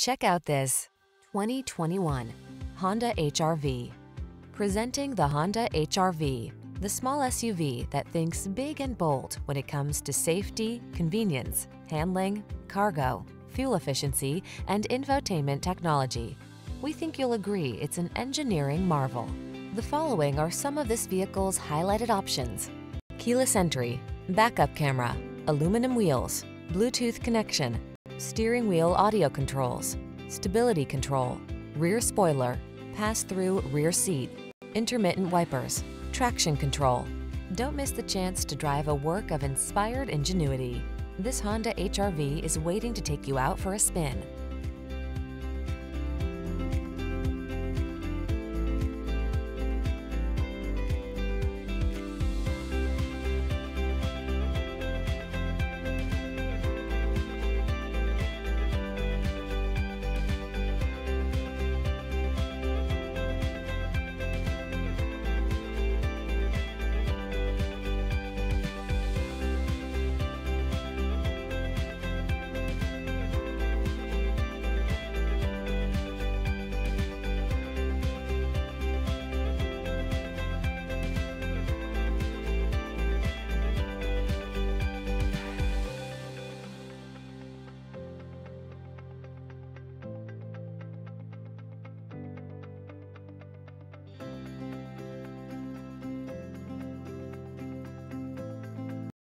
Check out this 2021 Honda HRV. Presenting the Honda HRV, the small SUV that thinks big and bold when it comes to safety, convenience, handling, cargo, fuel efficiency, and infotainment technology. We think you'll agree it's an engineering marvel. The following are some of this vehicle's highlighted options. Keyless entry, backup camera, aluminum wheels, Bluetooth connection, steering wheel audio controls, stability control, rear spoiler, pass-through rear seat, intermittent wipers, traction control. Don't miss the chance to drive a work of inspired ingenuity. This Honda HRV is waiting to take you out for a spin.